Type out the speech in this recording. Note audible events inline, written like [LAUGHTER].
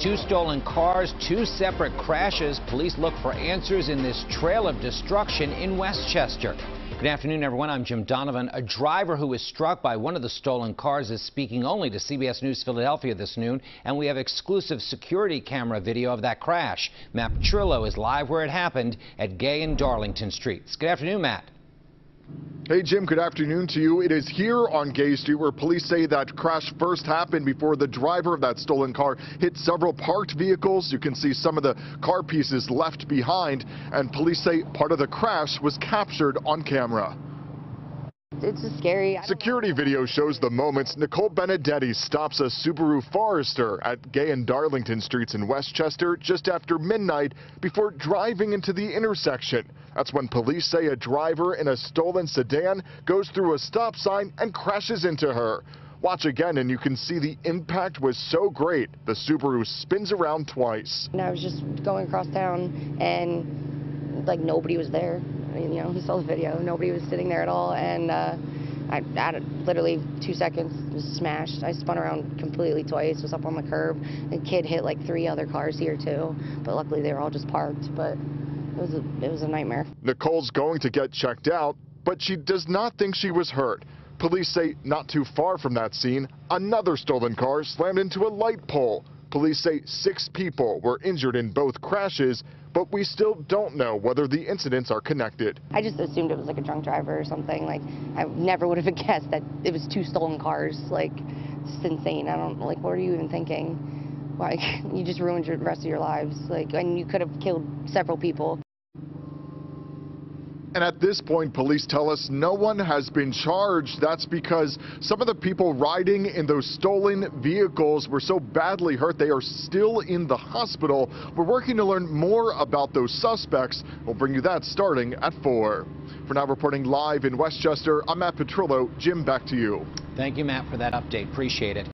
Two stolen cars, two separate crashes. Police look for answers in this trail of destruction in West Chester. Good afternoon, everyone. I'm Jim Donovan. A driver who was struck by one of the stolen cars is speaking only to CBS News Philadelphia this noon, and we have exclusive security camera video of that crash. Matt Petrillo is live where it happened at Gay and Darlington Streets. Good afternoon, Matt. Hey, Jim, good afternoon to you. It is here on Gay Street where police say that crash first happened before the driver of that stolen car hit several parked vehicles. You can see some of the car pieces left behind, and police say part of the crash was captured on camera. It's just scary. Security video shows the moments Nicole Benedetti stops a Subaru Forester at Gay and Darlington Streets in West Chester just after midnight before driving into the intersection. That's when police say a driver in a stolen sedan goes through a stop sign and crashes into her. Watch again and you can see the impact was so great. The Subaru spins around twice. And I was just going across town and like nobody was there. I mean, you know, [LAUGHS] he saw the video. Nobody was sitting there at all. And uh, I, at literally two seconds, was smashed. I spun around completely twice, was up on the curb. The kid hit like three other cars here too. But luckily they were all just parked. But it was a, it was a nightmare. Nicole's going to get checked out, but she does not think she was hurt. Police say not too far from that scene, another stolen car slammed into a light pole. Police say six people were injured in both crashes, but we still don't know whether the incidents are connected. I just assumed it was like a drunk driver or something. Like, I never would have [LAUGHS] guessed that it was two stolen cars. Like, it's insane. I don't, like, what are you even thinking? Like, [LAUGHS] you just ruined the rest of your lives. Like, and you could have killed several people. And at this point, police tell us no one has been charged. That's because some of the people riding in those stolen vehicles were so badly hurt they are still in the hospital. We're working to learn more about those suspects. We'll bring you that starting at 4. For now, reporting live in West Chester, I'm Matt Petrillo. Jim, back to you. Thank you, Matt, for that update. Appreciate it.